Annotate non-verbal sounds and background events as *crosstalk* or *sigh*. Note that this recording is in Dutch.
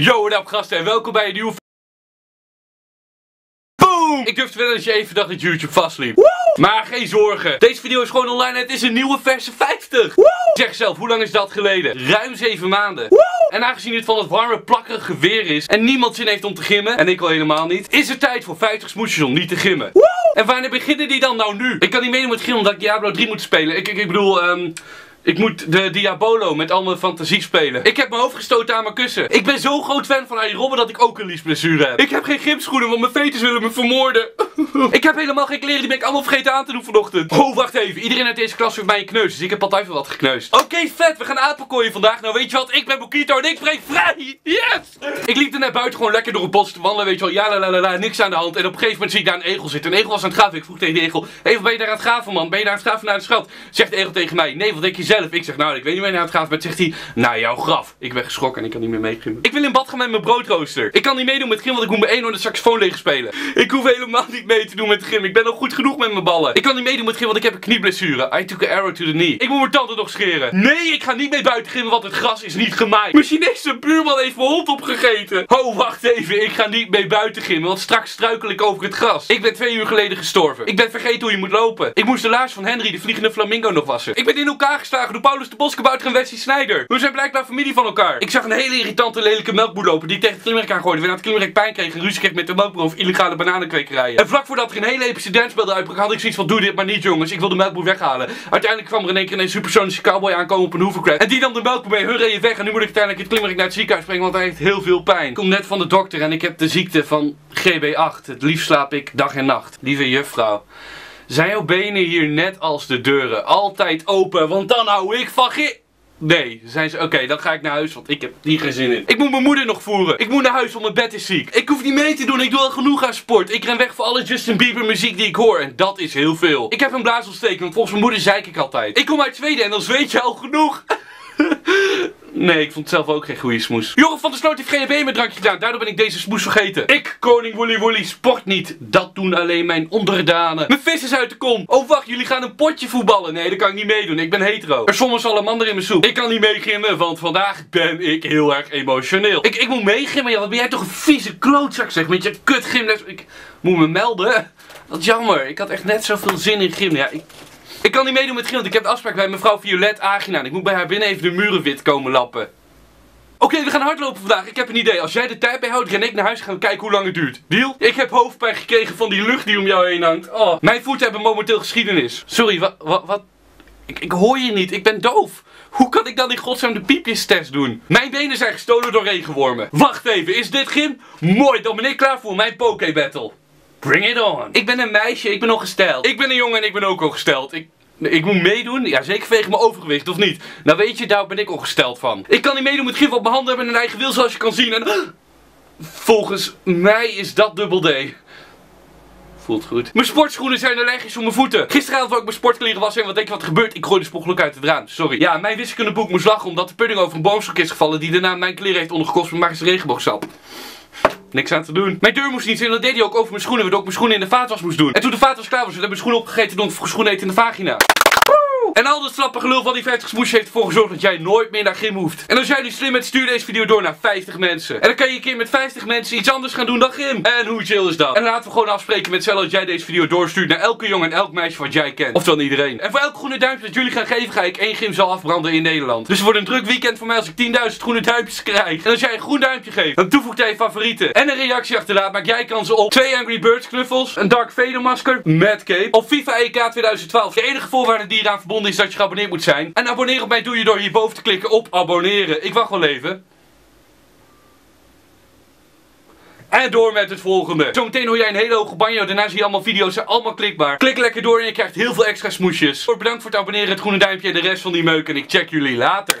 Yo, wat up gasten en welkom bij een nieuwe Boom! Ik durf te wedden dat je even dacht dat YouTube vastliep. Maar geen zorgen. Deze video is gewoon online en het is een nieuwe verse 50. Zeg zelf, hoe lang is dat geleden? Ruim 7 maanden. En aangezien dit van het warme, plakkerige weer is en niemand zin heeft om te gimmen, en ik al helemaal niet, is het tijd voor 50 smoesjes om niet te gimmen. En wanneer beginnen die dan nou nu? Ik kan niet meedoen met gimmen omdat ik Diablo 3 moet spelen. Ik, ik, ik bedoel, ehm... Ik moet de Diabolo met al mijn fantasie spelen. Ik heb mijn hoofd gestoten aan mijn kussen. Ik ben zo'n groot fan van Harry Robben dat ik ook een liesblessure heb. Ik heb geen gymschoenen, want mijn fetus willen me vermoorden. *laughs* ik heb helemaal geen kleren, die ben ik allemaal vergeten aan te doen vanochtend. Oh, wacht even. Iedereen uit deze klas heeft mij een kneus, dus ik heb altijd wel wat gekneusd. Oké, vet. We gaan apenkooien vandaag. Nou, weet je wat? Ik ben Bokito en ik spreek vrij. Yes! Ik liep er net buiten gewoon lekker door het bos te wandelen, weet je wel. Ja, la, la, la, niks aan de hand. En op een gegeven moment zie ik daar een egel zitten. Een egel was aan het graven. Ik vroeg tegen die egel, even ben je daar aan het graven, man? Ben je daar aan het graven naar de schat? Zegt de egel tegen mij, nee, denk je Ik zeg, nou, ik weet niet je naar het graven bent. Zegt hij, nou, jouw graf. Ik ben geschrokken en ik kan niet meer meegrimmen. Ik wil in bad gaan met mijn broodrooster. Ik kan niet meedoen met gym, want ik moet mijn één de saxofoon legen spelen. Ik hoef helemaal niet mee te doen met gym. Ik ben al goed genoeg met mijn ballen. Ik kan niet meedoen met gym, want ik heb een knieblessure. I took an arrow to the knee. Ik moet mijn tanden nog scheren. Nee, ik ga niet mee buiten gymmen, want het gras is niet gemaaid. Mijn Chinese buurman heeft mijn hond opgegeten. Oh, wacht even. Ik ga niet mee buiten gymmen, want straks struikel ik over het gras. Ik ben twee uur geleden gestorven. Ik ben vergeten hoe je moet lopen. Ik moest de laars van Henry, de vliegende flamingo, nog wassen. Ik ben in elkaar geslagen door Paulus de Boskebouter en Wesley Snijder. We zijn blijkbaar familie van elkaar. Ik zag een hele irritante, lelijke melkboer lopen die tegen het klimrek aangooide. Waarna het klimrek pijn kreeg en ruzie kreeg met de melkboer over illegale bananenkwekerijen. En vlak voordat er een hele epische dancebelde uitbrak, had ik zoiets van doe dit maar niet jongens. Ik wil de melkboer weghalen. Uiteindelijk kwam er in één keer een supersonische cowboy aankomen op een hovercraft. En die nam de melkboer mee. Hun reden weg en nu moet ik uiteindelijk het klimrek naar het ziekenhuis brengen, want hij heeft heel veel pijn. Ik kom net van de dokter en ik heb de ziekte van GB8. Het liefst slaap ik dag en nacht. Lieve juffrouw. Zijn jouw benen hier net als de deuren? Altijd open, want dan hou ik van ge... Nee, zijn ze. Oké, dan ga ik naar huis, want ik heb hier geen zin in. Ik moet mijn moeder nog voeren. Ik moet naar huis, want mijn bed is ziek. Ik hoef niet mee te doen, ik doe al genoeg aan sport. Ik ren weg voor alle Justin Bieber muziek die ik hoor. En dat is heel veel. Ik heb een blaasontsteking, want volgens mijn moeder zei ik altijd. Ik kom uit Zweden en dan zweet je al genoeg. *laughs* *laughs* Nee, ik vond het zelf ook geen goede smoes. Joren van der Sloot heeft geen met drankje gedaan. Daardoor ben ik deze smoes vergeten. Ik, koning Woolly Woolly, sport niet. Dat doen alleen mijn onderdanen. Mijn vis is uit de kom. Oh wacht, jullie gaan een potje voetballen. Nee, dat kan ik niet meedoen. Ik ben hetero. Er soms salamander in mijn soep. Ik kan niet meegimmen, want vandaag ben ik heel erg emotioneel. Ik, ik moet meegimmen, ja. Wat ben jij toch een vieze klootzak zeg. Met je kut gymles. Ik moet me melden. *laughs* Wat jammer. Ik had echt net zoveel zin in gym. Ja, ik... Ik kan niet meedoen met gym, want ik heb de afspraak bij mevrouw Violet Agina. Ik moet bij haar binnen even de muren wit komen lappen. Oké, we gaan hardlopen vandaag. Ik heb een idee. Als jij de tijd bijhoudt, ren ik naar huis en gaan we kijken hoe lang het duurt. Deal? Ik heb hoofdpijn gekregen van die lucht die om jou heen hangt. Oh. Mijn voeten hebben momenteel geschiedenis. Sorry, wat? wat, wat? Ik, ik hoor je niet. Ik ben doof. Hoe kan ik dan die godsnaam de piepjestest doen? Mijn benen zijn gestolen door regenwormen. Wacht even, is dit gym? Mooi, dan ben ik klaar voor mijn Poké Battle. Bring it on. Ik ben een meisje, ik ben ongesteld. Ik ben een jongen en ik ben ook ongesteld. Ik... Ik moet meedoen? Ja, zeker vanwege mijn overgewicht, of niet? Nou weet je, daar ben ik ongesteld van. Ik kan niet meedoen met gif op mijn handen hebben en een eigen wil zoals je kan zien. En... Volgens mij is dat dubbel D. Voelt goed. Mijn sportschoenen zijn allergisch voor mijn voeten. Gisteravond wou ik mijn sportkleren wassen en wat denk je wat er gebeurt? Ik gooi de spongeluk uit het raam. Sorry. Ja, mijn wiskundeboek moest lachen omdat de pudding over een boomstok is gevallen die daarna mijn kleren heeft ondergekost met magische regenboogsap. Niks aan te doen. Mijn deur moest niet zijn, dat deed hij ook over mijn schoenen, waardoor ik mijn schoenen in de vaatwas moest doen. En toen de vaatwas klaar was, heb ik mijn schoenen opgegeten ik schoenen eten in de vagina. En al dat slappe gelul van die 50 smoes heeft ervoor gezorgd dat jij nooit meer naar gym hoeft. En als jij nu slim bent, stuur deze video door naar 50 mensen. En dan kan je een keer met 50 mensen iets anders gaan doen dan gym. En hoe chill is dat? En laten we gewoon afspreken met Cel dat jij deze video doorstuurt naar elke jongen en elk meisje wat jij kent. Of dan iedereen. En voor elk groene duimpje dat jullie gaan geven, ga ik één gym zal afbranden in Nederland. Dus het wordt een druk weekend voor mij als ik 10.000 groene duimpjes krijg. En als jij een groen duimpje geeft, dan toevoegt hij je favorieten. En een reactie achterlaat, maak jij kansen op twee Angry Birds knuffels, een Dark Vader masker met cape, of FIFA EK 2012. De enige voorwaarde die eraan verbonden dat je geabonneerd moet zijn. En abonneren op mij doe je door hierboven te klikken op abonneren. Ik wacht wel even. En door met het volgende. Zometeen hoor jij een hele hoge banjo. Daarna zie je allemaal video's. Zijn allemaal klikbaar. Klik lekker door en je krijgt heel veel extra smoesjes. Bedankt voor het abonneren. Het groene duimpje en de rest van die meuk. En ik check jullie later.